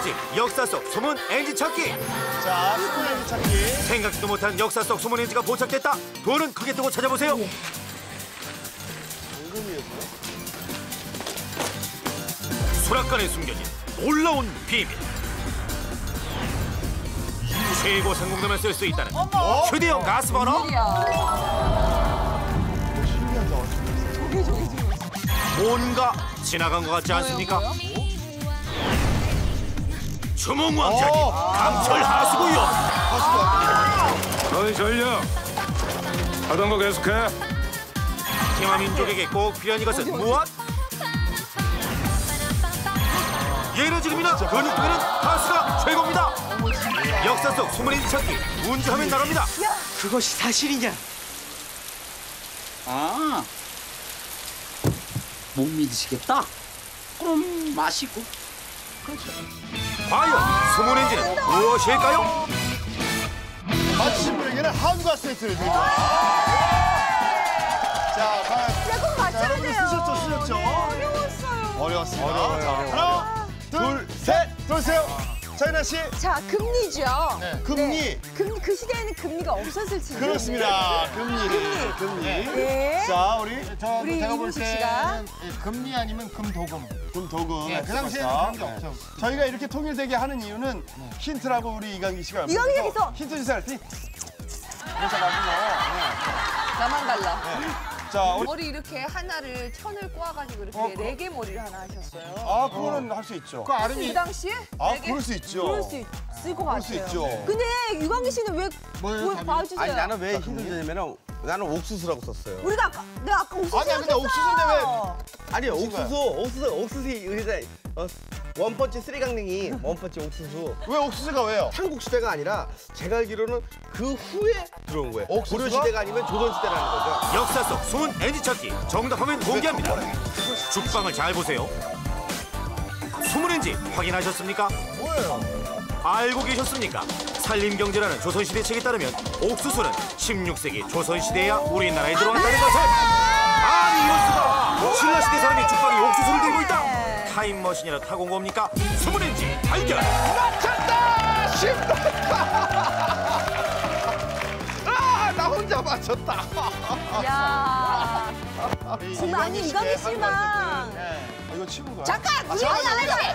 특집 역사 속 소문 엔진 찾기. 자, 스쿨렌즈 찾기. 생각지도 못한 역사 속 숨은 NG가 포착됐다. 두 눈 크게 뜨고 찾아보세요. 수라간에 숨겨진 놀라운 비밀. 최고 상궁 되면 쓸 수 있다는 휴대용 가스 버너 뭔가 지나간 것 같지 않습니까? 주몽 왕자님 강철 하수구요 너희 전력 하던 거 계속해 대화민족에게 꼭 필요한 이것은 무엇? 예를 지금이나 근육들은 가스가 최고입니다 역사 속 소문인 찾기 운주하면 나갑니다 그것이 사실이냐? 아, 못 믿으시겠다? 그럼 마시고. 과연 소문 엔진은 무엇일까요? 맞히신 분에게는 한과 세트를 드립니다. 자, 과연. 꼭 맞춰야 여러분들 돼요. 쓰셨죠, 쓰셨죠? 어려웠어요. 어려웠습니다. 자, 하나, 둘, 셋. 들어주세요. 차이나 씨. 자, 금리죠. 네, 금리. 금, 그 시대에는 금리가 없었을 텐데. 그렇습니다. 금리. 금리. 네. 자, 우리 저 우리 제가 볼 이문식 씨가. 때는 예, 금리 아니면 금도금. 금도금. 예, 그 당시에는 그런 게 없죠. 저희가 이렇게 통일되게 하는 이유는 힌트라고 우리 이강기 씨가 이강기 옆에서. 힌트 주세요 했더니 그러셔가지고 나만 달라. 자 우리 머리 이렇게 하나를 천을 꼬아가지고 이렇게 어, 네 개 머리를 하나 하셨어요. 아 그거는 할 수 있죠. 그 아름이 그 당시에? 아 네 개? 그럴 수 있죠. 그럴 수 있 을것 그럴 수 같아요. 있죠. 근데 유광기 씨는 왜, 뭐예요, 왜? 봐주세요? 아니 나는 왜 힘들냐면은 나는 옥수수라고 썼어요. 우리가 아까, 내가 아까 옥수수 아니야, 근데 옥수수인데 왜- 아니 옥수수 옥수수 옥수수이 의자 어, 원펀치 쓰리강냉이 원펀치 옥수수 왜 옥수수가 왜요? 삼국 시대가 아니라 제가 알기로는 그 후에 들어온 거예요. 옥수수가? 고려 시대가 아니면 조선 시대라는 거죠. 역사 속 소문 엔진 찾기 정답하면 공개합니다 죽방을 잘 보세요 소문 엔진 확인하셨습니까? 뭐예요? 알고 계셨습니까? 산림경제라는 조선시대 책에 따르면 옥수수는 16세기 조선시대에야 우리나라에 들어왔다는 것을 아니 이럴 수가 신라시대 사람이 죽방에 옥수수를 들고 있다 타임머신이라 타고 온 겁니까? 소문인지 발견 아나 혼자 맞췄다. 야 정말 아니, 이강기 씨의 이강기 씨만. 한 가지. 네. 이거 치는 거야? 잠깐! 우리 아니, 아